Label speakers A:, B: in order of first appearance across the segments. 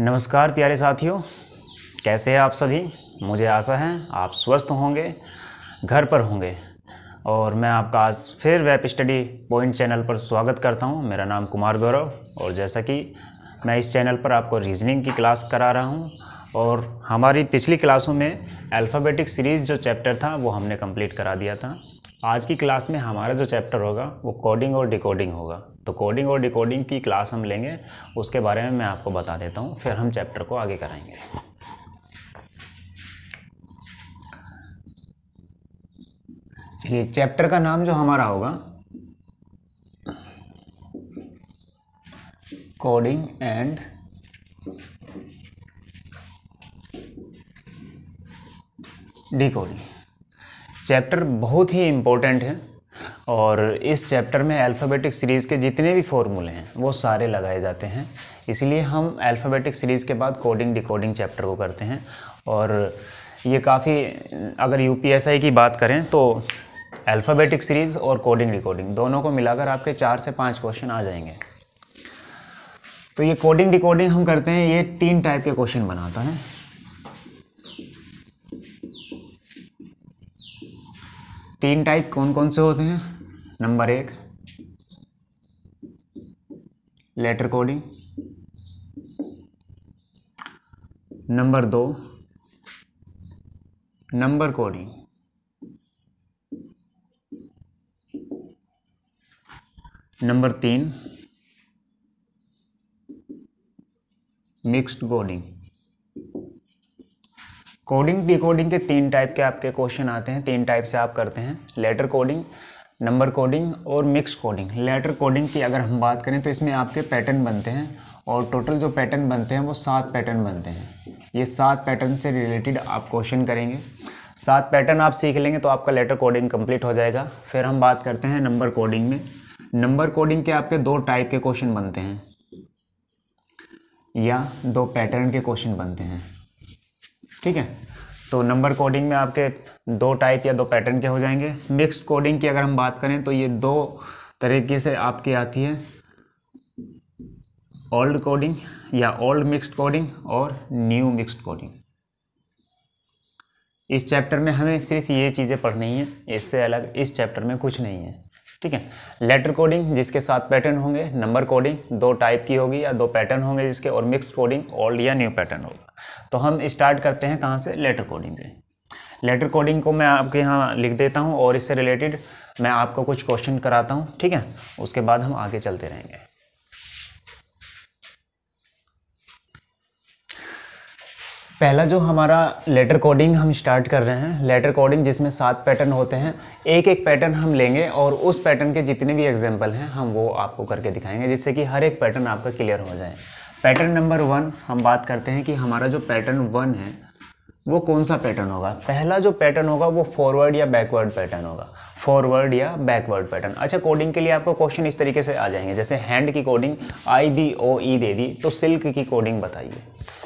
A: नमस्कार प्यारे साथियों। कैसे हैं आप सभी? मुझे आशा है आप स्वस्थ होंगे, घर पर होंगे। और मैं आपका आज फिर वेब स्टडी पॉइंट चैनल पर स्वागत करता हूँ। मेरा नाम कुमार गौरव और जैसा कि मैं इस चैनल पर आपको रीजनिंग की क्लास करा रहा हूँ और हमारी पिछली क्लासों में अल्फ़ाबेटिक सीरीज़ जो चैप्टर था, वो हमने कंप्लीट करा दिया था। आज की क्लास में हमारा जो चैप्टर होगा, वो कोडिंग और डिकोडिंग होगा। तो कोडिंग और डिकोडिंग की क्लास हम लेंगे, उसके बारे में मैं आपको बता देता हूँ, फिर हम चैप्टर को आगे कराएँगे। चलिए चैप्टर का नाम जो हमारा होगा, कोडिंग एंड डिकोडिंग। चैप्टर बहुत ही इम्पोर्टेंट है और इस चैप्टर में अल्फ़ाबेटिक सीरीज़ के जितने भी फॉर्मूले हैं, वो सारे लगाए जाते हैं। इसलिए हम अल्फ़ाबेटिक सीरीज़ के बाद कोडिंग डिकोडिंग चैप्टर को करते हैं। और ये काफ़ी, अगर यू की बात करें तो अल्फ़ाबेटिक सीरीज़ और कोडिंग डिकोडिंग दोनों को मिलाकर आपके चार से पाँच क्वेश्चन आ जाएँगे। तो ये कोडिंग डिकोडिंग हम करते हैं, ये तीन टाइप के क्वेश्चन बनाता है। तीन टाइप कौन कौन से होते हैं? नंबर एक लेटर कोडिंग नंबर दो नंबर कोडिंग नंबर तीन मिक्स्ड कोडिंग कोडिंग डिकोडिंग के तीन टाइप के आपके क्वेश्चन आते हैं, तीन टाइप से आप करते हैं। लेटर कोडिंग नंबर कोडिंग और मिक्स कोडिंग लेटर कोडिंग की अगर हम बात करें तो इसमें आपके पैटर्न बनते हैं और टोटल जो पैटर्न बनते हैं, वो सात पैटर्न बनते हैं। ये सात पैटर्न से रिलेटेड आप क्वेश्चन करेंगे। सात पैटर्न आप सीख लेंगे तो आपका लेटर कोडिंग कंप्लीट हो जाएगा। फिर हम बात करते हैं नंबर कोडिंग में। नंबर कोडिंग के आपके दो टाइप के क्वेश्चन बनते हैं। या दो पैटर्न के क्वेश्चन बनते हैं। ठीक है? तो नंबर कोडिंग में आपके दो टाइप या दो पैटर्न के हो जाएँगे। मिक्स्ड कोडिंग की अगर हम बात करें तो ये दो तरीके से आपकी आती है। ओल्ड कोडिंग या ओल्ड मिक्स्ड कोडिंग और न्यू मिक्स्ड कोडिंग इस चैप्टर में हमें सिर्फ़ ये चीज़ें पढ़नी है, इससे अलग इस चैप्टर में कुछ नहीं है। ठीक है? लेटर कोडिंग जिसके साथ पैटर्न होंगे नंबर कोडिंग दो टाइप की होगी या दो पैटर्न होंगे जिसके, और मिक्स कोडिंग ओल्ड या न्यू पैटर्न होगा। तो हम स्टार्ट करते हैं कहाँ से? लेटर कोडिंग से। लेटर कोडिंग को मैं आपके यहाँ लिख देता हूँ और इससे रिलेटेड मैं आपको कुछ क्वेश्चन कराता हूँ, ठीक है? उसके बाद हम आगे चलते रहेंगे। पहला जो हमारा लेटर कोडिंग हम स्टार्ट कर रहे हैं लेटर कोडिंग जिसमें सात पैटर्न होते हैं, एक एक पैटर्न हम लेंगे और उस पैटर्न के जितने भी एग्ज़ाम्पल हैं, हम वो आपको करके दिखाएँगे जिससे कि हर एक पैटर्न आपका क्लियर हो जाए। पैटर्न नंबर वन हम बात करते हैं कि हमारा जो पैटर्न वन है, वो कौन सा पैटर्न होगा? पहला जो पैटर्न होगा, वो फॉरवर्ड या बैकवर्ड पैटर्न होगा। फॉरवर्ड या बैकवर्ड पैटर्न अच्छा कोडिंग के लिए आपको क्वेश्चन इस तरीके से आ जाएँगे। जैसे हैंड की कोडिंग आई बी ओ ई दे दी तो सिल्क की कोडिंग बताइए।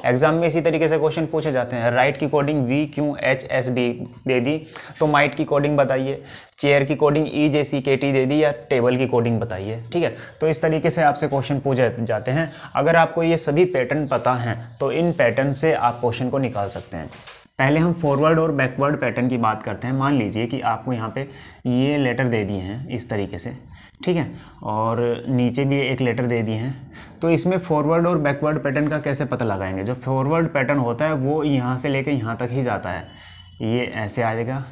A: एग्ज़ाम में इसी तरीके से क्वेश्चन पूछे जाते हैं। राइट की coding V Q H S D दे दी तो माइट की कोडिंग बताइए। चेयर की कोडिंग ई जे सी के टी दे दी, या टेबल की कोडिंग बताइए। ठीक है? तो इस तरीके से आपसे क्वेश्चन पूछे जाते हैं। अगर आपको ये सभी पैटर्न पता हैं तो इन पैटर्न से आप क्वेश्चन को निकाल सकते हैं। पहले हम फॉरवर्ड और बैकवर्ड पैटर्न की बात करते हैं। मान लीजिए कि आपको यहाँ पे ये लेटर दे दिए हैं इस तरीके से, ठीक है? और नीचे भी एक लेटर दे दिए हैं। तो इसमें फॉरवर्ड और बैकवर्ड पैटर्न का कैसे पता लगाएँगे? जो फॉरवर्ड पैटर्न होता है वो यहाँ से लेके यहाँ तक ही जाता है। ये ऐसे आ जाएगा।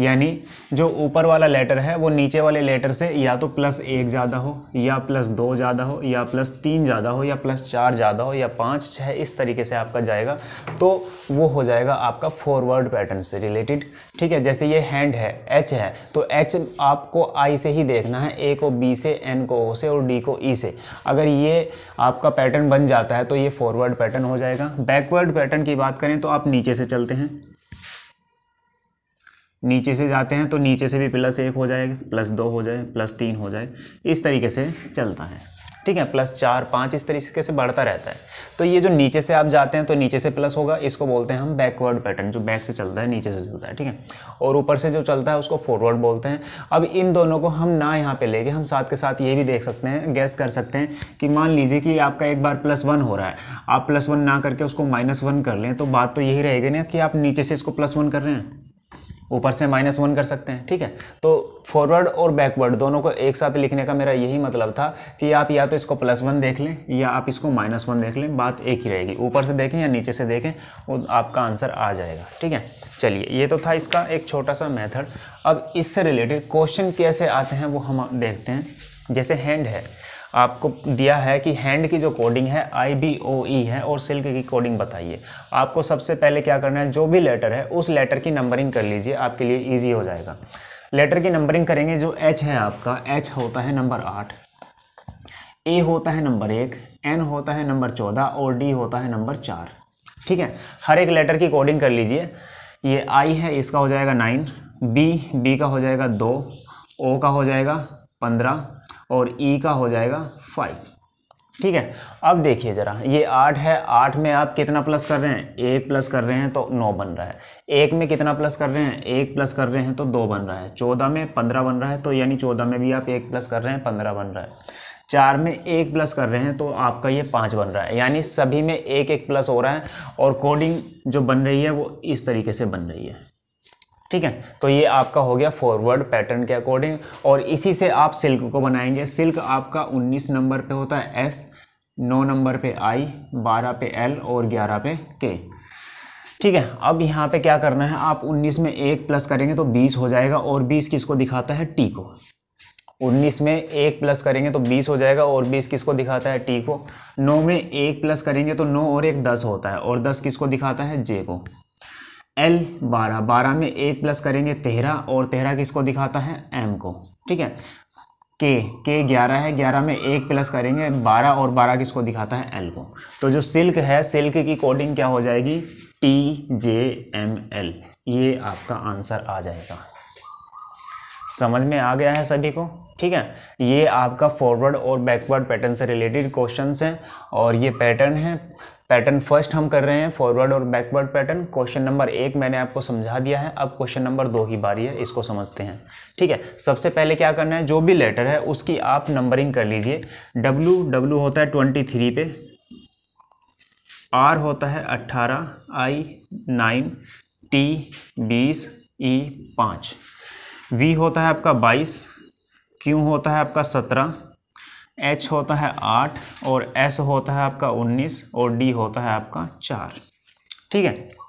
A: यानी जो ऊपर वाला लेटर है, वो नीचे वाले लेटर से या तो प्लस एक ज़्यादा हो, या प्लस दो ज़्यादा हो, या प्लस तीन ज़्यादा हो, या प्लस चार ज़्यादा हो, या पाँच छः इस तरीके से आपका जाएगा तो वो हो जाएगा आपका फॉरवर्ड पैटर्न से रिलेटेड ठीक है, जैसे ये हैंड है एच है तो एच आपको आई से ही देखना है ए को बी से एन को ओ से और डी को ई से। अगर ये आपका पैटर्न बन जाता है तो ये फॉरवर्ड पैटर्न हो जाएगा। बैकवर्ड पैटर्न की बात करें तो आप नीचे से चलते हैं। नीचे से जाते हैं तो नीचे से भी प्लस एक हो जाएगा, प्लस दो हो जाए, प्लस तीन हो जाए, इस तरीके से चलता है। ठीक है? प्लस चार, पाँच इस तरीके से बढ़ता रहता है। तो ये जो नीचे से आप जाते हैं तो नीचे से प्लस होगा, इसको बोलते हैं हम बैकवर्ड पैटर्न जो बैक से चलता है, नीचे से चलता है। ठीक है? और ऊपर से जो चलता है, उसको फॉरवर्ड बोलते हैं। अब इन दोनों को हम ना यहाँ पे लेके, हम साथ के साथ ये भी देख सकते हैं गैस कर सकते हैं कि मान लीजिए कि आपका एक बार प्लस वन हो रहा है। आप प्लस वन ना करके उसको माइनस वन कर लें तो बात तो यही रहेगी ना कि आप नीचे से इसको प्लस वन कर रहे हैं। ऊपर से माइनस वन कर सकते हैं, ठीक है? तो फॉरवर्ड और बैकवर्ड दोनों को एक साथ लिखने का मेरा यही मतलब था कि आप या तो इसको प्लस वन देख लें या आप इसको माइनस वन देख लें, बात एक ही रहेगी। ऊपर से देखें या नीचे से देखें, वो आपका आंसर आ जाएगा, ठीक है? चलिए, ये तो था इसका एक छोटा सा मेथड अब इससे रिलेटेड क्वेश्चन कैसे आते हैं वो हम देखते हैं। जैसे हैंड है आपको दिया है कि हैंड की जो कोडिंग है आई बी ओ ई है और सिल्क की कोडिंग बताइए। आपको सबसे पहले क्या करना है, जो भी लेटर है, उस लेटर की नंबरिंग कर लीजिए, आपके लिए ईजी हो जाएगा। लेटर की नंबरिंग करेंगे, जो एच है आपका एच होता है नंबर आठ। ए होता है नंबर एक एन होता है नंबर चौदह और डी होता है नंबर चार। ठीक है? हर एक लेटर की कोडिंग कर लीजिए। ये आई है, इसका हो जाएगा नाइन बी बी का हो जाएगा दो। ओ का हो जाएगा पंद्रह। और ई e का हो जाएगा फाइव ठीक है? अब देखिए ज़रा, ये आठ है। आठ में आप कितना प्लस कर रहे हैं? एक प्लस कर रहे हैं तो नौ बन रहा है। एक में कितना प्लस कर रहे हैं? एक प्लस कर रहे हैं तो दो बन रहा है। चौदह में पंद्रह बन रहा है तो यानी चौदह में भी आप एक प्लस कर रहे हैं, पंद्रह बन रहा है। चार में एक प्लस कर रहे हैं तो आपका ये पाँच बन रहा है। यानी सभी में एक एक प्लस हो रहा है और कोडिंग जो बन रही है वो इस तरीके से बन रही है। ठीक है? तो ये आपका हो गया फॉरवर्ड पैटर्न के अकॉर्डिंग और इसी से आप सिल्क को बनाएँगे। सिल्क आपका 19 नंबर पे होता है एस 9 नंबर पे आई 12 पे एल और 11 पे के ठीक है? अब यहाँ पे क्या करना है? आप 19 में एक प्लस करेंगे तो 20 हो जाएगा और 20 किसको दिखाता है? टी को। 19 में एक प्लस करेंगे तो 20 हो जाएगा और 20 किसको दिखाता है? टी को। 9 में एक प्लस करेंगे तो 9 और एक 10 होता है और 10 किसको दिखाता है? जे को। एल बारह। बारह में एक प्लस करेंगे तेरह, और तेरह किसको दिखाता है? एम को। ठीक है? के के ग्यारह है। ग्यारह में एक प्लस करेंगे, बारह, और बारह किसको दिखाता है? एल को। तो जो सिल्क है, सिल्क की कोडिंग क्या हो जाएगी? टी जे एम एल ये आपका आंसर आ जाएगा। समझ में आ गया है सभी को? ठीक है? ये आपका फॉरवर्ड और बैकवर्ड पैटर्न से रिलेटेड क्वेश्चंस हैं, और ये पैटर्न है। पैटर्न फ़र्स्ट हम कर रहे हैं फॉरवर्ड और बैकवर्ड पैटर्न क्वेश्चन नंबर एक मैंने आपको समझा दिया है। अब क्वेश्चन नंबर दो की बारी है, इसको समझते हैं। ठीक है, सबसे पहले क्या करना है? जो भी लेटर है, उसकी आप नंबरिंग कर लीजिए। डब्लू डब्लू होता है ट्वेंटी थ्री पे। आर होता है अट्ठारह आई नाइन टी बीस ई पाँच। वी होता है आपका बाईस क्यू होता है आपका सत्रह एच होता है आठ और एस होता है आपका उन्नीस और डी होता है आपका चार। ठीक है?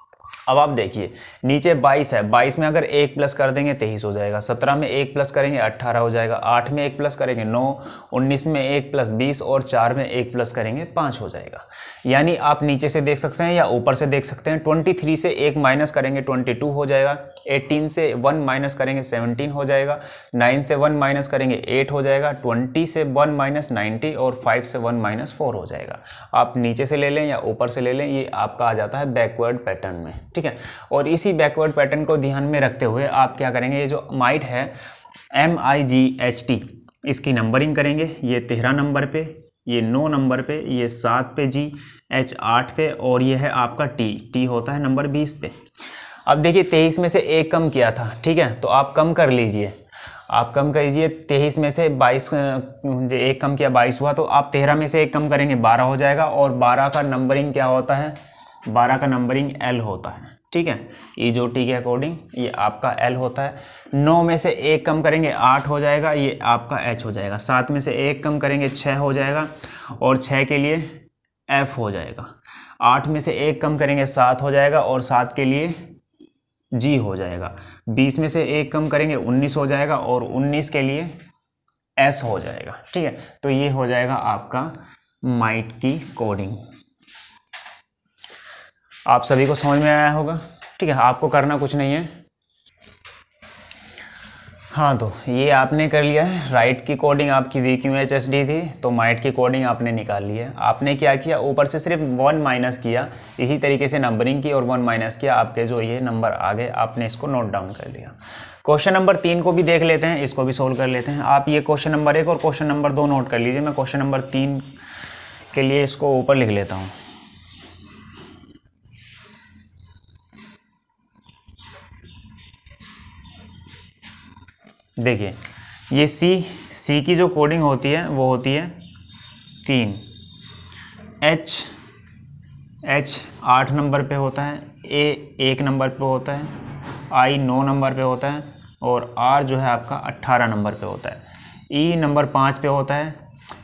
A: अब आप देखिए, नीचे 22 है। 22 में अगर एक प्लस कर देंगे, तेईस हो जाएगा। 17 में एक प्लस करेंगे 18 हो जाएगा। 8 में एक प्लस करेंगे 9 19 में एक प्लस 20 और 4 में एक प्लस करेंगे 5 हो जाएगा। यानी आप नीचे से देख सकते हैं या ऊपर से देख सकते हैं 23 से एक माइनस करेंगे 22 हो जाएगा 18 से वन माइनस करेंगे 17 हो जाएगा 9 से वन माइनस करेंगे 8 हो जाएगा 20 से वन माइनस नाइन्टी और 5 से वन माइनस फोर हो जाएगा। आप नीचे से ले लें या ऊपर से ले लें, ये आपका आ जाता है बैकवर्ड पैटर्न में, ठीक है? और इसी बैकवर्ड पैटर्न को ध्यान में रखते हुए आप क्या करेंगे, ये जो माइट है M I G H T इसकी नंबरिंग करेंगे, ये तेरह नंबर पे ये नौ नंबर पे, ये सात पे जी, एच आठ पे और ये है आपका टी। टी होता है नंबर बीस पे। अब देखिए, तेईस में से एक कम किया था, ठीक है? तो आप कम कर लीजिए। आप कम कीजिए तेईस में से बाईस एक कम किया, बाईस हुआ तो आप तेरह में से एक कम करेंगे, बारह हो जाएगा और बारह का नंबरिंग क्या होता है? बारह का नंबरिंग एल होता है। ठीक है? ई जो टी के अकॉर्डिंग ये आपका एल होता है। नौ में से एक कम करेंगे, आठ हो जाएगा, ये आपका एच हो जाएगा। सात में से एक कम करेंगे छः हो जाएगा। और छः के लिए एफ़ हो जाएगा। आठ में से एक कम करेंगे, सात हो जाएगा। और सात के लिए जी हो जाएगा। बीस में से एक कम करेंगे, उन्नीस हो जाएगा। और उन्नीस के लिए एस हो जाएगा। ठीक है? तो ये हो जाएगा आपका माइट की कोडिंग आप सभी को समझ में आया होगा। ठीक है, आपको करना कुछ नहीं है। हाँ तो ये आपने कर लिया है। राइट की कोडिंग आपकी V Q H S D थी तो माइट की कोडिंग आपने निकाल ली है। आपने क्या किया? ऊपर से सिर्फ़ वन माइनस किया। इसी तरीके से नंबरिंग की और वन माइनस किया। आपके जो ये नंबर आ गए, आपने इसको नोट डाउन कर लिया। क्वेश्चन नंबर तीन को भी देख लेते हैं, इसको भी सोल्व कर लेते हैं। आप ये क्वेश्चन नंबर एक और क्वेश्चन नंबर दो नोट कर लीजिए। मैं क्वेश्चन नंबर तीन के लिए इसको ऊपर लिख लेता हूँ। देखिए, ये सी सी की जो कोडिंग होती है, वो होती है तीन। एच एच आठ नंबर पे होता है ए एक नंबर पे होता है आई नौ नंबर पे होता है और आर जो है आपका अट्ठारह नंबर पे होता है। ई e नंबर पाँच पे होता है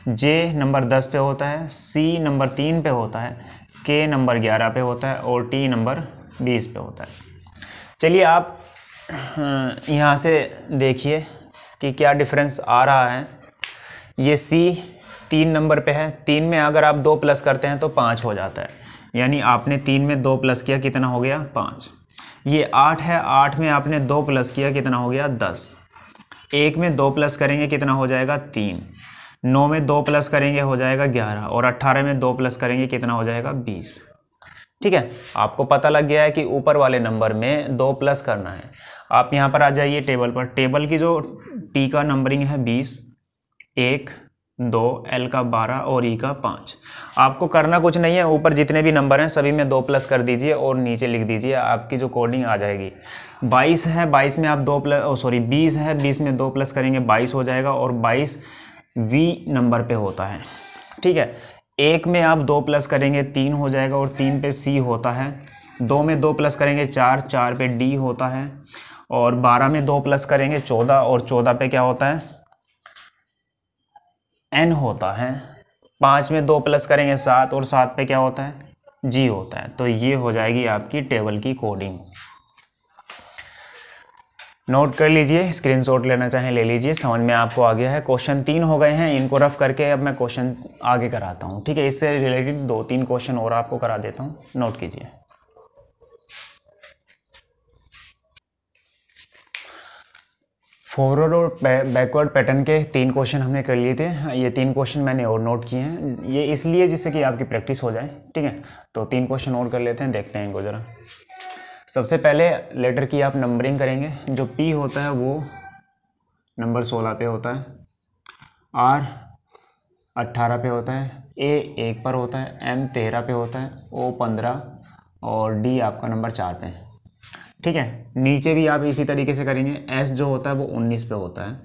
A: जे नंबर दस पे होता है सी नंबर तीन पे होता है के नंबर ग्यारह पे होता है और टी नंबर बीस पे होता है। चलिए आप यहाँ से देखिए कि क्या डिफरेंस आ रहा है। ये सी तीन नंबर पे है। तीन में अगर आप दो प्लस करते हैं तो पाँच हो जाता है। यानी आपने तीन में दो प्लस किया, कितना हो गया? पाँच। ये आठ है। आठ में आपने दो प्लस किया, कितना हो गया? दस। एक में दो प्लस करेंगे, कितना हो जाएगा? तीन। नौ में दो प्लस करेंगे, हो जाएगा ग्यारह। और अट्ठारह में दो प्लस करेंगे, कितना हो जाएगा? बीस। ठीक है? आपको पता लग गया है कि ऊपर वाले नंबर में दो प्लस करना है। आप यहाँ पर आ जाइए टेबल पर। टेबल की जो टी का नंबरिंग है बीस, एक, दो एल का बारह और ई का पाँच। आपको करना कुछ नहीं है, ऊपर जितने भी नंबर हैं, सभी में दो प्लस कर दीजिए और नीचे लिख दीजिए, आपकी जो कोडिंग आ जाएगी। बाईस है, बाईस में आप दो प्लस सॉरी बीस है, बीस में दो प्लस करेंगे, बाईस हो जाएगा और बाईस वी नंबर पे होता है। ठीक है? एक में आप दो प्लस करेंगे, तीन हो जाएगा और तीन पे सी होता है। दो में दो प्लस करेंगे, चार चार पे डी होता है। और बारह में दो प्लस करेंगे, चौदह, और चौदह पे क्या होता है? एन होता है। पाँच में दो प्लस करेंगे, सात, और सात पे क्या होता है? जी होता है। तो ये हो जाएगी आपकी टेबल की कोडिंग नोट कर लीजिए स्क्रीनशॉट लेना चाहें ले लीजिए। समझ में आपको आ गया है। क्वेश्चन तीन हो गए हैं, इनको रफ करके अब मैं क्वेश्चन आगे कराता हूँ। ठीक है, इससे रिलेटेड दो तीन क्वेश्चन और आपको करा देता हूँ। नोट कीजिए। फॉरवर्ड और बैकवर्ड पैटर्न के तीन क्वेश्चन हमने कर लिए थे। ये तीन क्वेश्चन मैंने और नोट किए हैं। ये इसलिए जिससे कि आपकी प्रैक्टिस हो जाए, ठीक है? तो तीन क्वेश्चन और कर लेते हैं, देखते हैं इनको ज़रा। सबसे पहले लेटर की आप नंबरिंग करेंगे। जो पी होता है, वो नंबर सोलह पे होता है। आर अट्ठारह पे होता है। ए एक पर होता है। एम तेरह पे होता है। ओ पंद्रह और डी आपका नंबर चार पे है। ठीक है? नीचे भी आप इसी तरीके से करेंगे। एस जो होता है, वो उन्नीस पे होता है।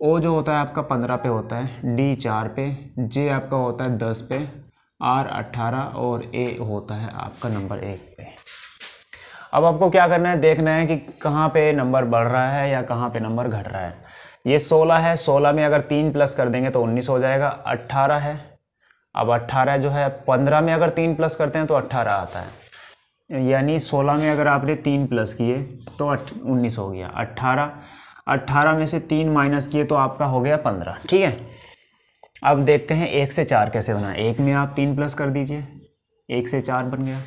A: ओ जो होता है, आपका पंद्रह पे होता है। डी चार पे जे आपका होता है दस पे आर अट्ठारह और ए होता है आपका नंबर एक पे। अब आपको क्या करना है? देखना है कि कहाँ पे नंबर बढ़ रहा है या कहाँ पे नंबर घट रहा है। ये सोलह है। सोलह में अगर तीन प्लस कर देंगे तो उन्नीस हो जाएगा। अट्ठारह है। अब अट्ठारह जो है, पंद्रह में अगर तीन प्लस करते हैं तो अट्ठारह आता है। यानी सोलह में अगर आपने तीन प्लस किए तो उन्नीस हो गया। अट्ठारह अट्ठारह में से तीन माइनस किए तो आपका हो गया पंद्रह। ठीक है? अब देखते हैं एक से चार कैसे बना। एक में आप तीन प्लस कर दीजिए। एक से चार बन गया।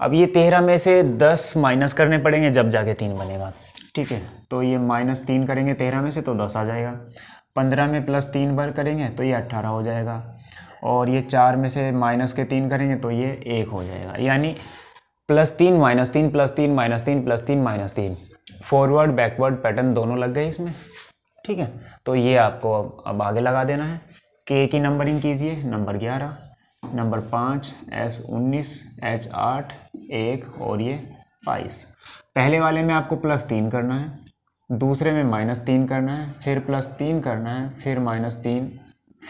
A: अब ये तेरह में से दस माइनस करने पड़ेंगे, जब जाके तीन बनेगा। ठीक है? तो ये माइनस तीन करेंगे तेरह में से तो दस आ जाएगा। पंद्रह में प्लस तीन बार करेंगे तो ये अट्ठारह हो जाएगा। और ये चार में से माइनस के तीन करेंगे तो ये एक हो जाएगा। यानी प्लस तीन, माइनस तीन, प्लस तीन, माइनस तीन, प्लस तीन, माइनस तीन। फॉरवर्ड बैकवर्ड पैटर्न दोनों लग गए इसमें। ठीक है? तो ये आपको अब अब आगे लगा देना है। के की नंबरिंग कीजिए। नंबर ग्यारह नंबर पाँच एस उन्नीस एच आठ, एक और ये बाईस। पहले वाले में आपको प्लस तीन करना है। दूसरे में माइनस तीन करना है। फिर प्लस तीन करना है। फिर माइनस तीन,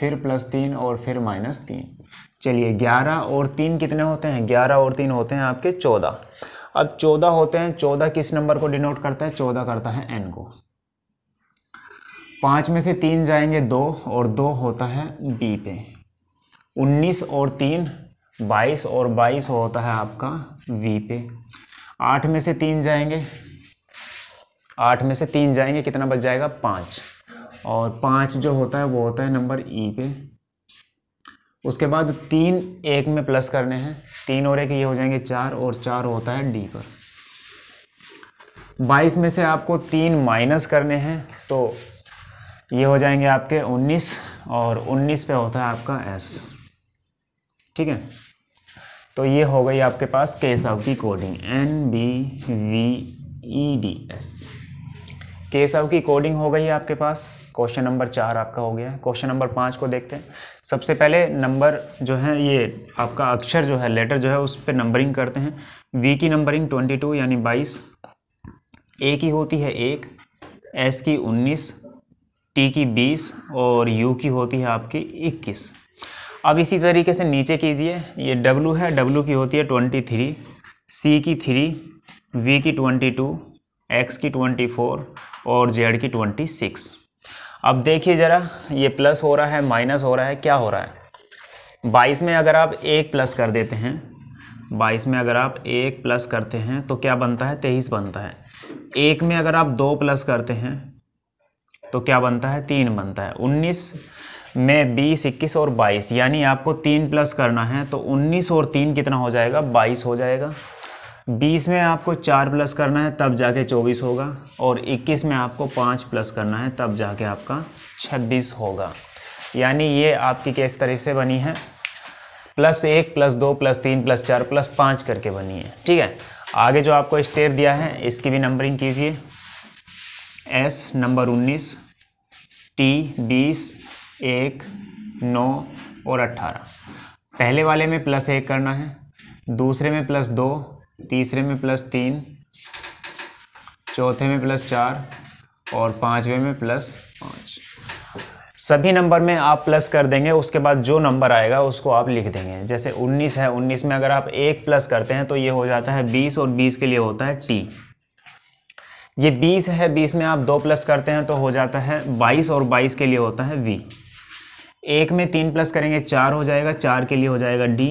A: फिर प्लस तीन और फिर माइनस तीन। चलिए, ग्यारह और तीन कितने होते हैं? ग्यारह और तीन होते हैं आपके चौदह। अब चौदह होते हैं, चौदह किस नंबर को डिनोट करता है? चौदह करता है एन को। पाँच में से तीन जाएँगे दो, और दो होता है बी पे। उन्नीस और तीन, बाईस और बाईस होता है आपका वी पे। आठ में से तीन जाएँगे। आठ में से तीन जाएँगे, कितना बच जाएगा? पाँच। और पाँच जो होता है, वो होता है नंबर ई पे। उसके बाद तीन एक में प्लस करने हैं। तीन और एक ये हो जाएँगे चार और चार होता है डी पर। बाईस में से आपको तीन माइनस करने हैं तो ये हो जाएँगे आपके उन्नीस और उन्नीस पे होता है आपका एस ठीक है? तो ये हो गई आपके पास केस ऑफ़ की coding N B V E D S Keshav की कोडिंग हो गई आपके पास। क्वेश्चन नंबर चार आपका हो गया। है क्वेश्चन नंबर पाँच को देखते हैं। सबसे पहले नंबर जो है, ये आपका अक्षर जो है, लेटर जो है, उस पर नंबरिंग करते हैं। वी की नंबरिंग ट्वेंटी टू यानी बाईस। ए की होती है एक एस की उन्नीस टी की बीस और यू की होती है आपकी इक्कीस। अब इसी तरीके से नीचे कीजिए, ये डब्लू है डब्लू की होती है ट्वेंटी थ्री सी की थ्री वी की ट्वेंटी टू एक्स की ट्वेंटी फोर और जेड की ट्वेंटी सिक्स अब देखिए ज़रा, ये प्लस हो रहा है माइनस हो रहा है, क्या हो रहा है? बाईस में अगर आप एक प्लस कर देते हैं, बाईस में अगर आप एक प्लस करते हैं तो क्या बनता है? तेईस बनता है। एक में अगर आप दो प्लस करते हैं तो क्या बनता है? तीन बनता है। उन्नीस में बीस, इक्कीस और बाईस, यानी आपको तीन प्लस करना है तो उन्नीस और तीन कितना हो जाएगा? बाईस हो जाएगा। बीस में आपको चार प्लस करना है, तब जाके चौबीस होगा, और इक्कीस में आपको पाँच प्लस करना है, तब जाके आपका छब्बीस होगा। यानी ये आपकी किस तरह से बनी है? प्लस एक, प्लस दो, प्लस तीन, प्लस चार, प्लस पाँच करके बनी है। ठीक है? आगे जो आपको स्टेप दिया है, इसकी भी नंबरिंग कीजिए। एस, नंबर उन्नीस, टी, बीस, एक, नौ और अट्ठारह पहले वाले में प्लस एक करना है, दूसरे में प्लस दो तीसरे में प्लस तीन, चौथे में प्लस चार और पाँचवें में प्लस पाँच। सभी नंबर में आप प्लस कर देंगे, उसके बाद जो नंबर आएगा, उसको आप लिख देंगे। जैसे 19 है 19 में अगर आप एक प्लस करते हैं तो ये हो जाता है 20 और 20 के लिए होता है टी। ये 20 है 20 में आप दो प्लस करते हैं तो हो जाता है 22 और 22 के लिए होता है वी। एक में तीन प्लस करेंगे, चार हो जाएगा, चार के लिए हो जाएगा डी।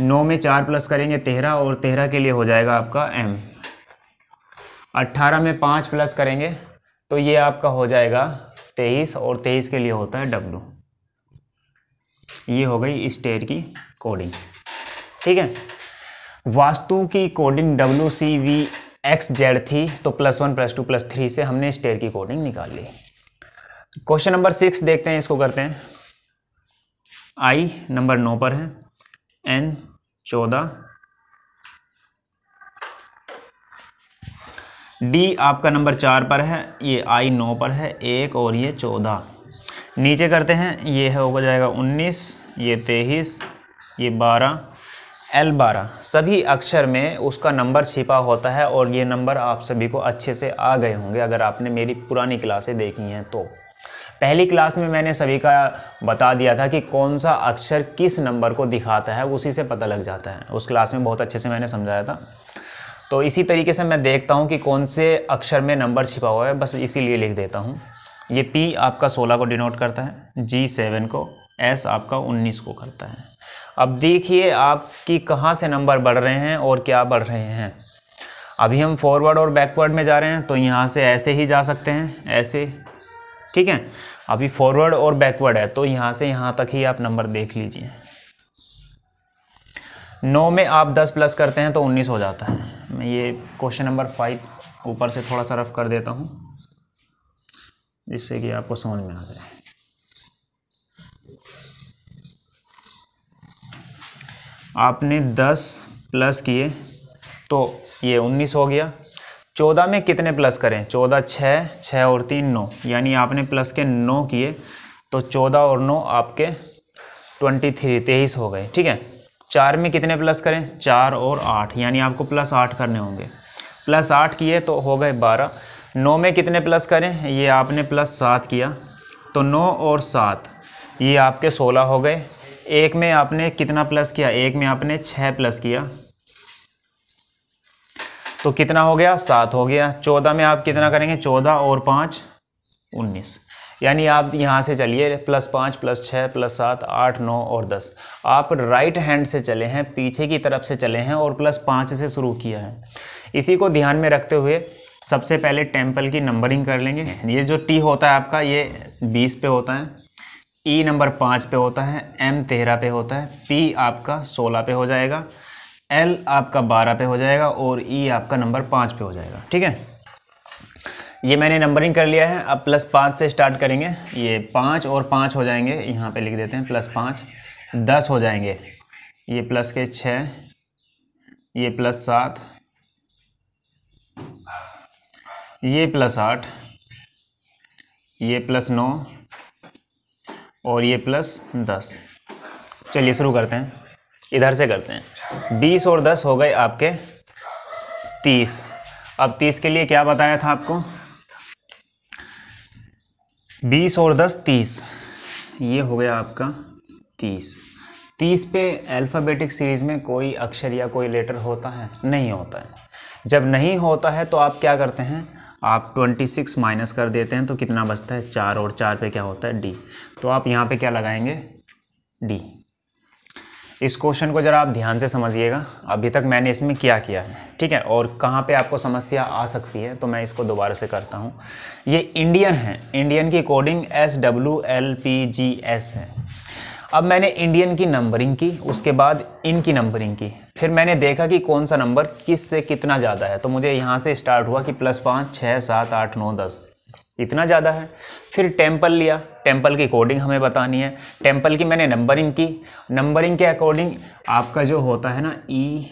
A: नौ में चार प्लस करेंगे तेरह और तेरह के लिए हो जाएगा आपका एम अट्ठारह में पाँच प्लस करेंगे तो ये आपका हो जाएगा तेईस और तेईस के लिए होता है डब्लू ये हो गई स्टेयर की कोडिंग ठीक है? वास्तु की coding W C V X Z थी तो plus one plus two plus three से हमने स्टेयर की कोडिंग निकाल ली. क्वेश्चन नंबर सिक्स देखते हैं, इसको करते हैं. आई नंबर नौ पर है. एन चौदह। डी आपका नंबर चार पर है, ये आई नौ पर है, एक और ये चौदह। नीचे करते हैं, ये है हो जाएगा उन्नीस, ये तेईस, ये बारह, एल बारह। सभी अक्षर में उसका नंबर छिपा होता है और ये नंबर आप सभी को अच्छे से आ गए होंगे, अगर आपने मेरी पुरानी क्लासें देखी हैं तो। पहली क्लास में मैंने सभी का बता दिया था कि कौन सा अक्षर किस नंबर को दिखाता है, उसी से पता लग जाता है। उस क्लास में बहुत अच्छे से मैंने समझाया था। तो इसी तरीके से मैं देखता हूँ कि कौन से अक्षर में नंबर छिपा हुआ है, बस इसीलिए लिख देता हूँ। ये पी आपका सोलह को डिनोट करता है जी सेवन को एस आपका उन्नीस को करता है। अब देखिए आपकी कहाँ से नंबर बढ़ रहे हैं और क्या बढ़ रहे हैं। अभी हम फॉरवर्ड और बैकवर्ड में जा रहे हैं तो यहाँ से ऐसे ही जा सकते हैं, ऐसे, ठीक है? अभी फॉरवर्ड और बैकवर्ड है तो यहाँ से यहाँ तक ही आप नंबर देख लीजिए। नौ में आप दस प्लस करते हैं तो उन्नीस हो जाता है। मैं ये क्वेश्चन नंबर फाइव ऊपर से थोड़ा सा रफ कर देता हूँ, जिससे कि आपको समझ में आ जाए। आपने दस प्लस किए तो ये उन्नीस हो गया। चौदह में कितने प्लस करें? चौदह छः छः और तीन, नौ। यानी आपने प्लस के नौ किए तो चौदह और नौ आपके ट्वेंटी थ्री तेईस हो गए, ठीक है? चार में कितने प्लस करें? चार और आठ। यानी आपको प्लस आठ करने होंगे। प्लस आठ किए तो हो गए बारह। नौ में कितने प्लस करें? ये आपने प्लस सात किया। तो नौ और सात, ये आपके सोलह हो गए। एक में आपने कितना प्लस किया? एक में आपने छः प्लस किया। तो कितना हो गया? सात हो गया। चौदह में आप कितना करेंगे? चौदह और पाँच, उन्नीस। यानी आप यहाँ से चलिए, प्लस पाँच, प्लस छः, प्लस सात, आठ, नौ और दस। आप राइट हैंड से चले हैं, पीछे की तरफ़ से चले हैं और प्लस पाँच से शुरू किया है। इसी को ध्यान में रखते हुए सबसे पहले टेंपल की नंबरिंग कर लेंगे। ये जो टी होता है आपका, ये बीस पे होता है। ई नंबर पाँच पे होता है एम तेरह पे होता है। पी आपका सोलह पे हो जाएगा। एल आपका बारह पे हो जाएगा और ई e आपका नंबर पाँच पे हो जाएगा, ठीक है? ये मैंने नंबरिंग कर लिया है, अब प्लस पाँच से स्टार्ट करेंगे। ये पाँच और पाँच हो जाएँगे, यहाँ पे लिख देते हैं प्लस पाँच। दस हो जाएँगे। ये प्लस के छः, ये प्लस सात, ये प्लस आठ, ये प्लस नौ, और ये प्लस दस। चलिए शुरू करते हैं। इधर से करते हैं। बीस और दस हो गए आपके तीस। अब तीस के लिए क्या बताया था आपको? बीस और दस तीस। ये हो गया आपका तीस। तीस पे अल्फ़ाबेटिक सीरीज़ में कोई अक्षर या कोई लेटर होता है? नहीं होता है। जब नहीं होता है तो आप क्या करते हैं? आप 26 माइनस कर देते हैं तो कितना बचता है? चार और चार पे क्या होता है? डी तो आप यहाँ पे क्या लगाएँगे? डी इस क्वेश्चन को ज़रा आप ध्यान से समझिएगा। अभी तक मैंने इसमें क्या किया है, ठीक है? और कहाँ पे आपको समस्या आ सकती है तो मैं इसको दोबारा से करता हूँ। ये इंडियन है। इंडियन की coding S W L P G S है। अब मैंने इंडियन की नंबरिंग की, उसके बाद इनकी नंबरिंग की। फिर मैंने देखा कि कौन सा नंबर किस से कितना ज़्यादा है। तो मुझे यहाँ से स्टार्ट हुआ कि प्लस पाँच, छः, सात, आठ, नौ, दस। इतना ज़्यादा है। फिर टेंपल लिया। टेंपल की कोडिंग हमें बतानी है। टेंपल की मैंने नंबरिंग की। नंबरिंग के अकॉर्डिंग आपका जो होता है ना ई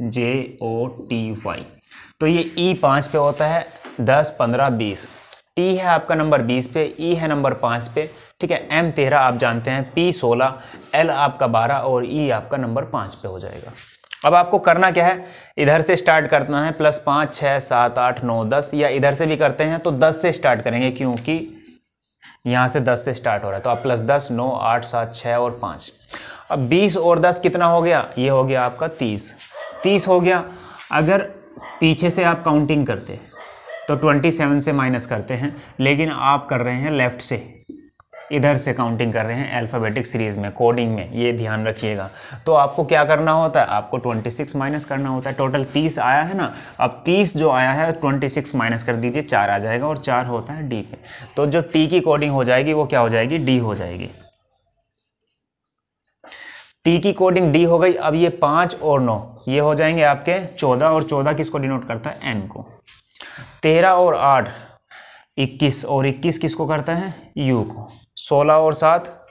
A: जे ओ टी वाई तो ये ई e पाँच पे होता है, दस, पंद्रह, बीस। टी है आपका नंबर बीस पे ई e है नंबर पाँच पे। ठीक है एम तेरह आप जानते हैं पी सोलह एल आपका बारह और ई e आपका नंबर पाँच पे हो जाएगा। अब आपको करना क्या है? इधर से स्टार्ट करना है प्लस पाँच छः सात, आठ, नौ, दस, या इधर से भी करते हैं तो दस से स्टार्ट करेंगे क्योंकि यहाँ से दस से स्टार्ट हो रहा है। तो आप प्लस दस, नौ, आठ, सात छः और पाँच। अब बीस और दस कितना हो गया? ये हो गया आपका तीस। तीस हो गया। अगर पीछे से आप काउंटिंग करते तो ट्वेंटी सेवन से माइनस करते हैं, लेकिन आप कर रहे हैं लेफ़्ट से। इधर से काउंटिंग कर रहे हैं अल्फ़ाबेटिक सीरीज़ में कोडिंग में, ये ध्यान रखिएगा। तो आपको क्या करना होता है? आपको 26 माइनस करना होता है। टोटल 30 आया है ना? अब 30 जो आया है 26 माइनस कर दीजिए, चार आ जाएगा और चार होता है डी पे। तो जो टी की कोडिंग हो जाएगी, वो क्या हो जाएगी? डी हो जाएगी। टी की कोडिंग डी हो गई। अब ये पाँच और नौ, ये हो जाएँगे आपके चौदह और चौदह किसको डिनोट करता है? एन को। तेरह और आठ इक्कीस, और इक्कीस किसको करता है? यू को। सोलह और सात,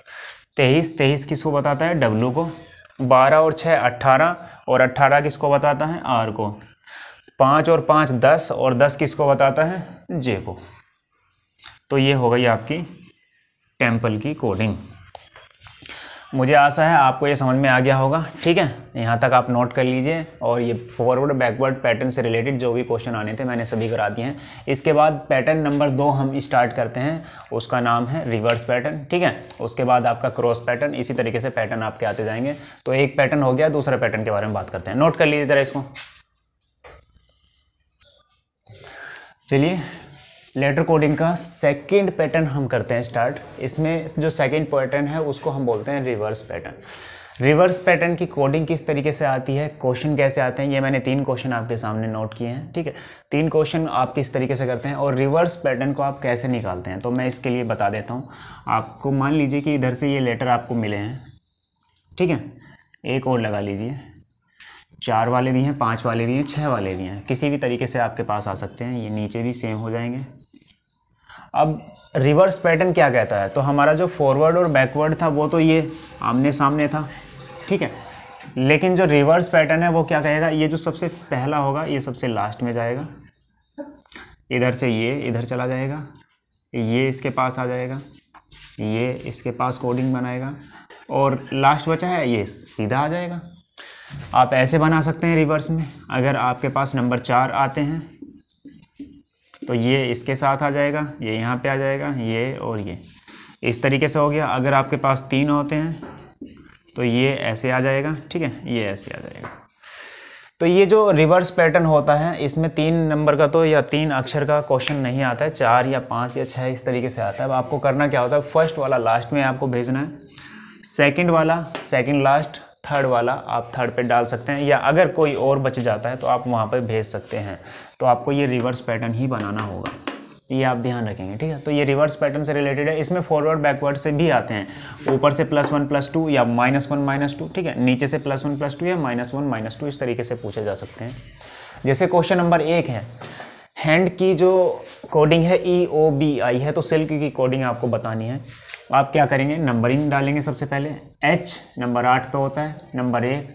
A: तेईस तेईस किसको बताता है? डब्लू को। बारह और छः अट्ठारह और अट्ठारह किसको बताता है? आर को। पाँच और पाँच, दस, और दस किसको बताता है? जे को। तो ये हो गई आपकी टेंपल की कोडिंग। मुझे आशा है आपको ये समझ में आ गया होगा। ठीक है? यहाँ तक आप नोट कर लीजिए और ये फॉरवर्ड बैकवर्ड पैटर्न से रिलेटेड जो भी क्वेश्चन आने थे, मैंने सभी करा दिए हैं। इसके बाद पैटर्न नंबर दो हम स्टार्ट करते हैं। उसका नाम है रिवर्स पैटर्न ठीक है? उसके बाद आपका क्रॉस पैटर्न इसी तरीके से पैटर्न आपके आते जाएँगे। तो एक पैटर्न हो गया, दूसरे पैटर्न के बारे में बात करते हैं। नोट कर लीजिए ज़रा इसको। चलिए लेटर कोडिंग का सेकंड पैटर्न हम करते हैं स्टार्ट इसमें जो सेकंड पैटर्न है, उसको हम बोलते हैं रिवर्स पैटर्न रिवर्स पैटर्न की कोडिंग किस तरीके से आती है? क्वेश्चन कैसे आते हैं? ये मैंने तीन क्वेश्चन आपके सामने नोट किए हैं, ठीक है? तीन क्वेश्चन आप किस तरीके से करते हैं और रिवर्स पैटर्न को आप कैसे निकालते हैं? तो मैं इसके लिए बता देता हूँ। आपको मान लीजिए कि इधर से ये लेटर आपको मिले हैं, ठीक है? एक और लगा लीजिए। चार वाले भी हैं, पाँच वाले भी हैं छः वाले भी हैं। किसी भी तरीके से आपके पास आ सकते हैं, ये नीचे भी सेम हो जाएँगे। अब रिवर्स पैटर्न क्या कहता है? तो हमारा जो फॉरवर्ड और बैकवर्ड था, वो तो ये आमने सामने था, ठीक है? लेकिन जो रिवर्स पैटर्न है, वो क्या कहेगा? ये जो सबसे पहला होगा, ये सबसे लास्ट में जाएगा। इधर से ये, इधर चला जाएगा। ये इसके पास आ जाएगा। ये इसके पास कोडिंग बनाएगा। और लास्ट बचा है, ये सीधा आ जाएगा। आप ऐसे बना सकते हैं रिवर्स में, अगर आपके पास नंबर चार आते हैं तो ये इसके साथ आ जाएगा, ये यहाँ पे आ जाएगा, ये और ये। इस तरीके से हो गया, अगर आपके पास तीन होते हैं तो ये ऐसे आ जाएगा, ठीक है, ये ऐसे आ जाएगा। तो ये जो रिवर्स पैटर्न होता है, इसमें तीन नंबर का तो या तीन अक्षर का क्वेश्चन नहीं आता है, चार या पाँच या छः इस तरीके से आता है। अब आपको करना क्या होता है फ़र्स्ट वाला लास्ट में आपको भेजना है सेकंड वाला सेकंड लास्ट थर्ड वाला आप थर्ड पे डाल सकते हैं, या अगर कोई और बच जाता है तो आप वहाँ पर भेज सकते हैं। तो आपको ये रिवर्स पैटर्न ही बनाना होगा। ये आप ध्यान रखेंगे, ठीक है? तो ये रिवर्स पैटर्न से रिलेटेड है। इसमें फॉरवर्ड बैकवर्ड से भी आते हैं। ऊपर से प्लस वन प्लस टू या माइनस वन माइनस टू ठीक है? नीचे से प्लस वन प्लस टू या माइनस वन माइनस टू इस तरीके से पूछे जा सकते हैं। जैसे क्वेश्चन नंबर एक है। हैंड की जो कोडिंग है ई ओ बी आई है तो सिल्क की कोडिंग आपको बतानी है। आप क्या करेंगे? नंबरिंग डालेंगे सबसे पहले। एच नंबर आठ पे होता है, नंबर एक,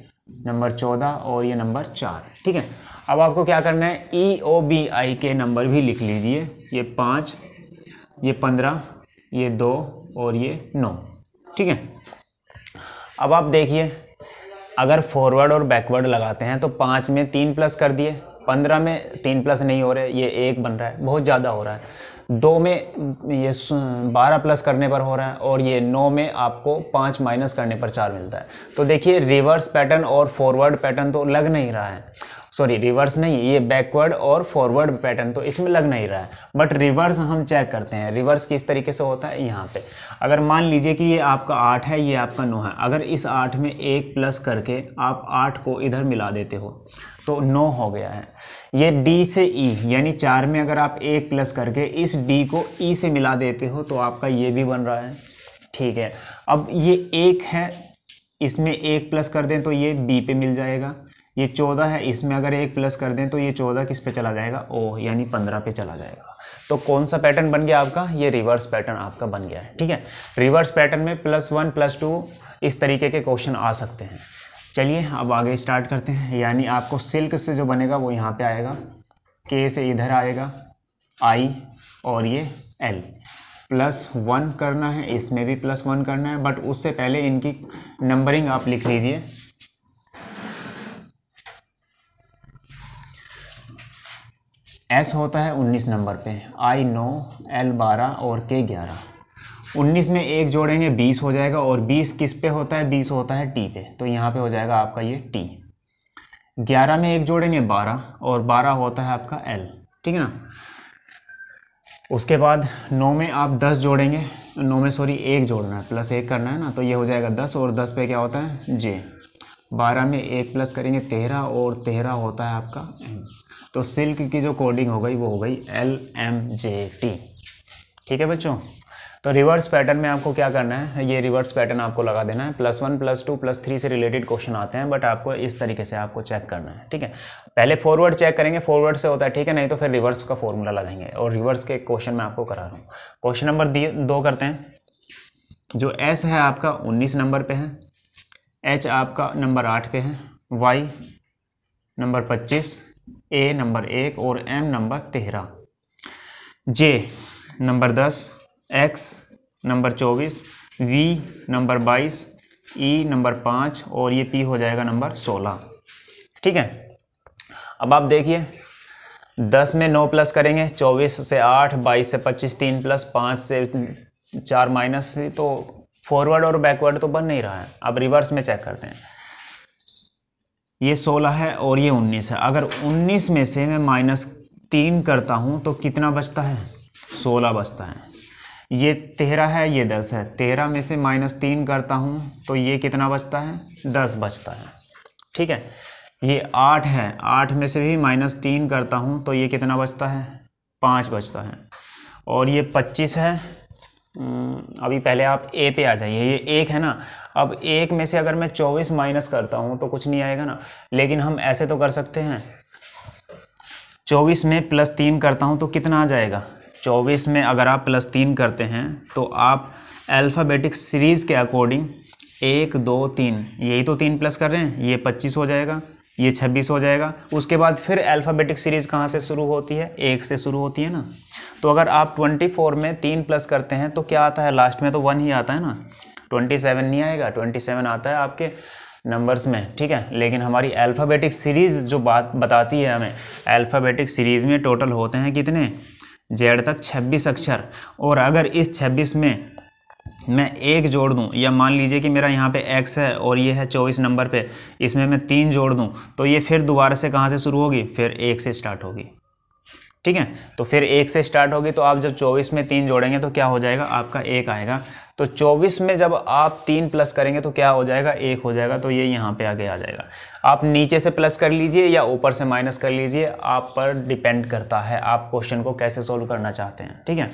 A: नंबर चौदह और ये नंबर चार ठीक है? अब आपको क्या करना है? ई ओ बी आई के नंबर भी लिख लीजिए। ये पाँच, ये पंद्रह, ये दो और ये नौ, ठीक है? अब आप देखिए, अगर फॉरवर्ड और बैकवर्ड लगाते हैं तो पाँच में तीन प्लस कर दिए, पंद्रह में तीन प्लस नहीं हो रहे, ये एक बन रहा है, बहुत ज़्यादा हो रहा है। दो में ये बारह प्लस करने पर हो रहा है और ये नौ में आपको पाँच माइनस करने पर चार मिलता है। तो देखिए रिवर्स पैटर्न और फॉरवर्ड पैटर्न तो लग नहीं रहा है। सॉरी रिवर्स नहीं ये बैकवर्ड और फॉरवर्ड पैटर्न तो इसमें लग नहीं रहा है। बट रिवर्स हम चेक करते हैं। रिवर्स किस तरीके से होता है? यहाँ पे। अगर मान लीजिए कि ये आपका आठ है ये आपका नौ है। अगर इस आठ में एक प्लस करके आप आठ को इधर मिला देते हो तो नौ हो गया है। ये डी से ई e, यानी चार में अगर आप एक प्लस करके इस डी को ई e से मिला देते हो तो आपका ये भी बन रहा है। ठीक है। अब ये एक है इसमें एक प्लस कर दें तो ये बी पे मिल जाएगा। ये चौदह है, इसमें अगर एक प्लस कर दें तो ये चौदह किस पे चला जाएगा? ओ, यानी पंद्रह पे चला जाएगा। तो कौन सा पैटर्न बन गया आपका? ये रिवर्स पैटर्न आपका बन गया है, ठीक है? रिवर्स पैटर्न में प्लस वन प्लस टू इस तरीके के क्वेश्चन आ सकते हैं। चलिए, अब आगे स्टार्ट करते हैं। यानी आपको सिल्क से जो बनेगा वो यहाँ पे आएगा। के से इधर आएगा आई और ये एल प्लस वन करना है, इसमें भी प्लस वन करना है बट उससे पहले इनकी नंबरिंग आप लिख लीजिए। एस होता है उन्नीस नंबर पे। आई नौ एल बारह और के ग्यारह। उन्नीस में एक जोड़ेंगे, बीस हो जाएगा और बीस किस पे होता है? बीस होता है टी पे। तो यहाँ पे हो जाएगा आपका ये टी ग्यारह में एक जोड़ेंगे, बारह और बारह होता है आपका एल ठीक है ना? उसके बाद नौ में आप दस जोड़ेंगे। नौ में सॉरी एक जोड़ना है प्लस एक करना है ना तो ये हो जाएगा दस और दस पे क्या होता है? जे बारह में एक प्लस करेंगे, तेरह और तेरह होता है आपका एम तो सिल्क की जो कोडिंग हो गई, वो हो गई एल एम जे टी ठीक है बच्चों? तो रिवर्स पैटर्न में आपको क्या करना है? ये रिवर्स पैटर्न आपको लगा देना है। Plus one plus two plus three से रिलेटेड क्वेश्चन आते हैं बट आपको इस तरीके से आपको चेक करना है। ठीक है? पहले फॉरवर्ड चेक करेंगे फॉरवर्ड से होता है, ठीक है? नहीं तो फिर रिवर्स का फॉर्मूला लगाएँगे। और रिवर्स के क्वेश्चन मैं आपको करा रहा हूँ। क्वेश्चन नंबर दो करते हैं। जो एस है आपका, उन्नीस नंबर पर है। एच आपका नंबर आठ पे है वाई नंबर पच्चीस ए नंबर एक और एम नंबर तेरह। जे नंबर दस एक्स नंबर चौबीस वी नंबर बाईस ई नंबर पाँच और ये पी हो जाएगा नंबर सोलह। ठीक है? अब आप देखिए, दस में नौ प्लस करेंगे, चौबीस से आठ, बाईस से पच्चीस, तीन प्लस पाँच से चार माइनस तो फॉरवर्ड और बैकवर्ड तो बन नहीं रहा है। अब रिवर्स में चेक करते हैं। ये सोलह है और ये उन्नीस है। अगर उन्नीस में से मैं माइनस तीन करता हूँ तो कितना बचता है? सोलह बचता है। ये तेरह है, ये दस है। तेरह में से माइनस तीन करता हूँ तो ये कितना बचता है? दस बचता है। ठीक है? ये आठ है। आठ में से भी माइनस तीन करता हूँ तो ये कितना बचता है? पाँच बचता है। और ये पच्चीस है अभी पहले आप ए पे आ जाइए, ये एक है ना। अब एक में से अगर मैं चौबीस माइनस करता हूँ तो कुछ नहीं आएगा ना। लेकिन हम ऐसे तो कर सकते हैं। चौबीस में प्लस तीन करता हूँ तो कितना आ जाएगा? चौबीस में अगर आप प्लस तीन करते हैं तो आप अल्फ़ाबेटिक सीरीज़ के अकॉर्डिंग एक, दो, तीन, यही तो तीन प्लस कर रहे हैं, ये पच्चीस हो जाएगा। ये छब्बीस हो जाएगा। उसके बाद फिर अल्फ़ाबेटिक सीरीज़ कहाँ से शुरू होती है? एक से शुरू होती है ना। तो अगर आप ट्वेंटी फोर में तीन प्लस करते हैं तो क्या आता है? लास्ट में तो वन ही आता है ना। ट्वेंटी सेवन नहीं आएगा ट्वेंटी सेवन आता है आपके नंबर्स में, ठीक है? लेकिन हमारी अल्फ़ाबेटिक सीरीज़ जो बात बताती है हमें अल्फ़ाबेटिक सीरीज़ में टोटल होते हैं कितने? जेड तक 26 अक्षर। और अगर इस 26 में मैं एक जोड़ दूँ, या मान लीजिए कि मेरा यहाँ पे x है और ये है 24 नंबर पे, इसमें मैं तीन जोड़ दूँ तो ये फिर दोबारा से कहाँ से शुरू होगी? फिर एक से स्टार्ट होगी। ठीक है? तो फिर एक से स्टार्ट होगी तो आप जब 24 में तीन जोड़ेंगे तो क्या हो जाएगा? आपका एक आएगा। तो 24 में जब आप तीन प्लस करेंगे तो क्या हो जाएगा? एक हो जाएगा तो ये यहाँ पे आगे आ जाएगा। आप नीचे से प्लस कर लीजिए या ऊपर से माइनस कर लीजिए, आप पर डिपेंड करता है आप क्वेश्चन को कैसे सोल्व करना चाहते हैं। ठीक है?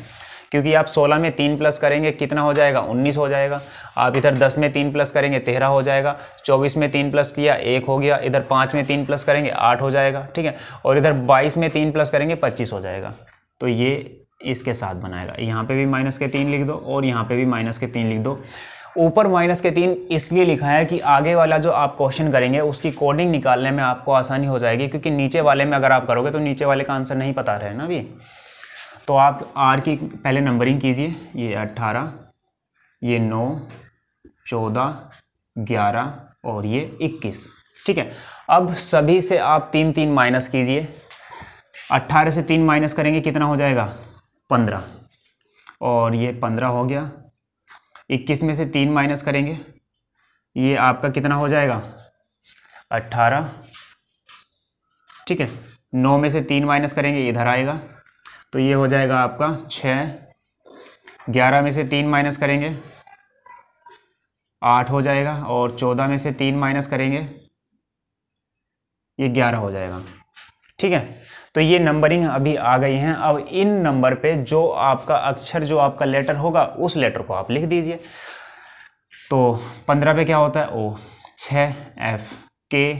A: क्योंकि आप 16 में तीन प्लस करेंगे, कितना हो जाएगा? 19 हो जाएगा। आप इधर 10 में तीन प्लस करेंगे, तेरह हो जाएगा। 24 में तीन प्लस किया, एक हो गया। इधर पाँच में तीन प्लस करेंगे, आठ हो जाएगा, ठीक है? और इधर 22 में तीन प्लस करेंगे 25 हो जाएगा। तो ये इसके साथ बनाएगा। यहाँ पे भी माइनस के तीन लिख दो और यहाँ पे भी माइनस के तीन लिख दो। ऊपर माइनस के तीन इसलिए लिखा है कि आगे वाला जो आप क्वेश्चन करेंगे, उसकी कोडिंग निकालने में आपको आसानी हो जाएगी, क्योंकि नीचे वाले में अगर आप करोगे तो नीचे वाले का आंसर नहीं पता रहे ना अभी? तो आप आर की पहले नंबरिंग कीजिए। ये अट्ठारह ये नौ, चौदह, ग्यारह और ये इक्कीस। ठीक है? अब सभी से आप तीन तीन माइनस कीजिए। अट्ठारह से तीन माइनस करेंगे, कितना हो जाएगा? पंद्रह। और ये पंद्रह हो गया। इक्कीस में से तीन माइनस करेंगे। ये आपका कितना हो जाएगा? अट्ठारह ठीक है? नौ में से तीन माइनस करेंगे, इधर आएगा। तो ये हो जाएगा आपका छः ग्यारह में से तीन माइनस करेंगे। आठ हो जाएगा और चौदह में से तीन माइनस करेंगे। ये ग्यारह हो जाएगा। ठीक है? तो ये नंबरिंग अभी आ गई हैं। अब इन नंबर पे जो आपका अक्षर, जो आपका लेटर होगा, उस लेटर को आप लिख दीजिए। तो पंद्रह पे क्या होता है? ओ छः एफ़, के,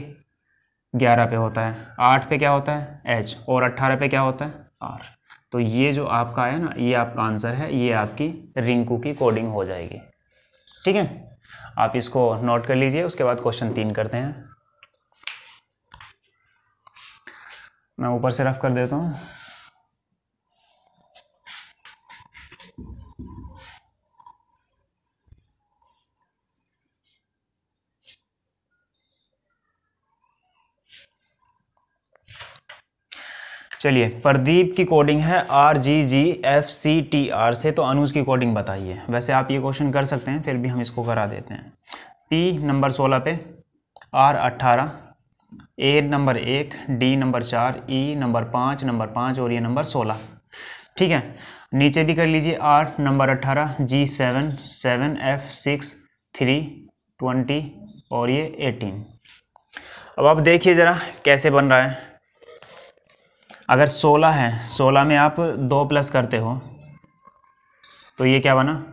A: ग्यारह पे होता है। आठ पे क्या होता है? एच, और अट्ठारह पे क्या होता है? आर। तो ये जो आपका है ना, ये आपका आंसर है, ये आपकी रिंकू की कोडिंग हो जाएगी। ठीक है? आप इसको नोट कर लीजिए, उसके बाद क्वेश्चन तीन करते हैं। मैं ऊपर से रफ कर देता हूँ। चलिए, प्रदीप की कोडिंग है R G G F C T R से तो अनुज की कोडिंग बताइए। वैसे आप ये क्वेश्चन कर सकते हैं, फिर भी हम इसको करा देते हैं। पी नंबर सोलह पे आर अट्ठारह ए नंबर एक डी नंबर चार ई e नंबर पाँच नंबर पाँच, और ये नंबर सोलह। ठीक है? नीचे भी कर लीजिए आर नंबर अट्ठारह G seven seven F six three twenty और ये एटीन अब आप देखिए ज़रा कैसे बन रहा है। अगर सोलह है, सोलह में आप दो प्लस करते हो तो ये क्या बना?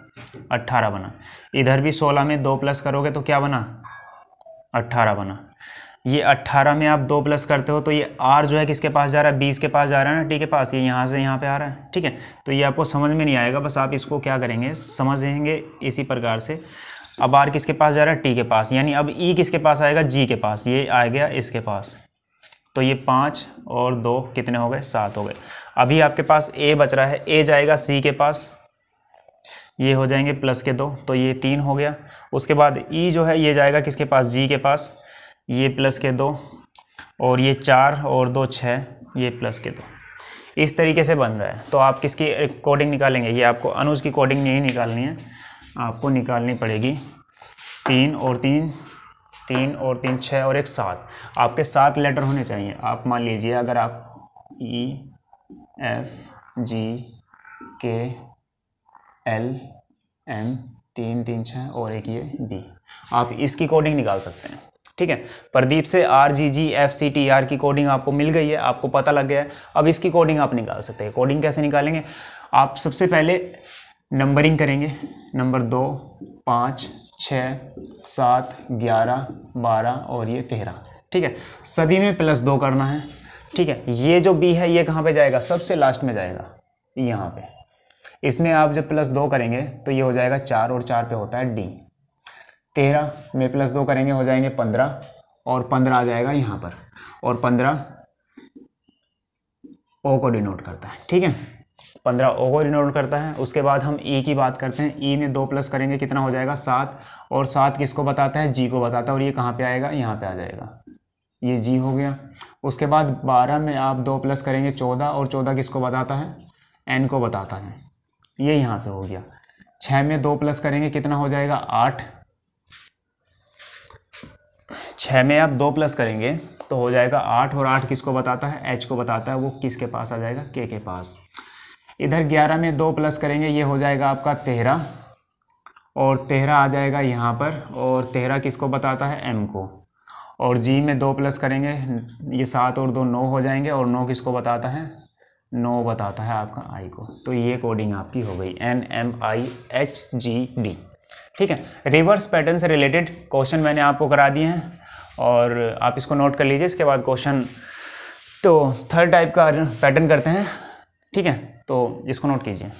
A: अट्ठारह बना। इधर भी सोलह में दो प्लस करोगे तो क्या बना? अट्ठारह बना। ये 18 में आप दो प्लस करते हो तो ये आर जो है किसके पास जा रहा है? बीस के पास जा रहा है ना? टी के पास। ये यहाँ से यहाँ पे आ रहा है। ठीक है? तो ये आपको समझ में नहीं आएगा, बस आप इसको क्या करेंगे? समझेंगे इसी प्रकार से। अब आर किसके पास जा रहा है? टी के पास। यानी अब ई e किसके पास आएगा? जी के पास। ये आ गया इसके पास। तो ये पाँच और दो कितने हो गए? सात हो गए। अभी आपके पास ए बच रहा है। ए जाएगा सी के पास। ये हो जाएँगे प्लस के दो। तो ये तीन हो गया। उसके बाद ई e जो है, ये जाएगा किसके पास? जी के पास। ये प्लस के दो और ये चार और दो छः, ये प्लस के दो। इस तरीके से बन रहा है। तो आप किसकी कोडिंग निकालेंगे? ये आपको अनुज की कोडिंग नहीं निकालनी है। आपको निकालनी पड़ेगी। तीन और तीन। तीन और तीन छः और एक सात। आपके सात लेटर होने चाहिए। आप मान लीजिए, अगर आप ई एफ़ जी के एल एम तीन तीन छः और एक ये बी आप इसकी कोडिंग निकाल सकते हैं। ठीक है? प्रदीप से R G G F C T R की कोडिंग आपको मिल गई है। आपको पता लग गया है। अब इसकी कोडिंग आप निकाल सकते हैं। कोडिंग कैसे निकालेंगे? आप सबसे पहले नंबरिंग करेंगे। नंबर दो, पाँच छः, सात, ग्यारह, बारह और ये तेरह। ठीक है? सभी में प्लस दो करना है। ठीक है? ये जो बी है, ये कहाँ पे जाएगा? सबसे लास्ट में जाएगा। यहाँ पे। इसमें आप जब प्लस दो करेंगे तो ये हो जाएगा चार और चार पे होता है डी तेरह में प्लस दो करेंगे, हो जाएँगे पंद्रह और पंद्रह आ जाएगा यहाँ पर। और पंद्रह ओ को डिनोट करता है। ठीक है? पंद्रह ओ को डिनोट करता है। उसके बाद हम ई e की बात करते हैं। ई e में दो प्लस करेंगे, कितना हो जाएगा? सात। और सात किसको बताता है? जी को बताता है। और ये कहाँ पे आएगा? यहाँ पे आ जाएगा। ये जी हो गया। उसके बाद बारह में आप दो प्लस करेंगे चौदह। और चौदह किसको बताता है? एन को बताता है। ये यहाँ पे हो गया। छः में दो प्लस करेंगे, कितना हो जाएगा? आठ। छः में आप दो प्लस करेंगे तो हो जाएगा आठ। और आठ किसको बताता है? एच को बताता है। वो किसके पास आ जाएगा? के के पास। इधर ग्यारह में दो प्लस करेंगे, ये हो जाएगा आपका तेरह। और तेरह आ जाएगा यहाँ पर, और तेरह किसको बताता है? एम को। और जी में दो प्लस करेंगे, ये सात और दो नौ हो जाएँगे, और नौ किसको बताता है? नौ बताता है आपका आई को। तो ये कोडिंग आपकी हो गई N M I H G D ठीक है रिवर्स पैटर्न से रिलेटेड क्वेश्चन मैंने आपको करा दिए हैं, और आप इसको नोट कर लीजिए, इसके बाद क्वेश्चन तो थर्ड टाइप का पैटर्न करते हैं। ठीक है तो इसको नोट कीजिए।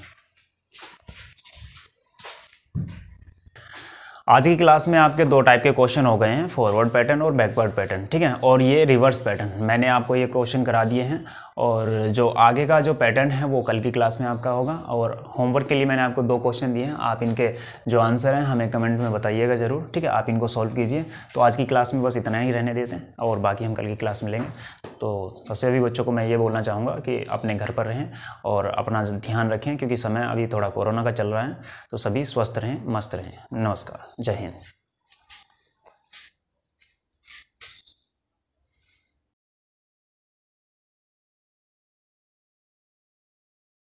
A: आज की क्लास में आपके दो टाइप के क्वेश्चन हो गए हैं फॉरवर्ड पैटर्न और बैकवर्ड पैटर्न ठीक है? और ये रिवर्स पैटर्न मैंने आपको ये क्वेश्चन करा दिए हैं, और जो आगे का जो पैटर्न है, वो कल की क्लास में आपका होगा, और होमवर्क के लिए मैंने आपको दो क्वेश्चन दिए हैं, आप इनके जो आंसर हैं, हमें कमेंट में बताइएगा ज़रूर, ठीक है? आप इनको सॉल्व कीजिए तो आज की क्लास में बस इतना ही रहने देते हैं, और बाकी हम कल की क्लास में लेंगे तो सबसे भी बच्चों को मैं ये बोलना चाहूँगा कि अपने घर पर रहें, और अपना ध्यान रखें, क्योंकि समय अभी थोड़ा कोरोना का चल रहा है तो सभी स्वस्थ रहें, मस्त रहें। नमस्कार। जय हिंद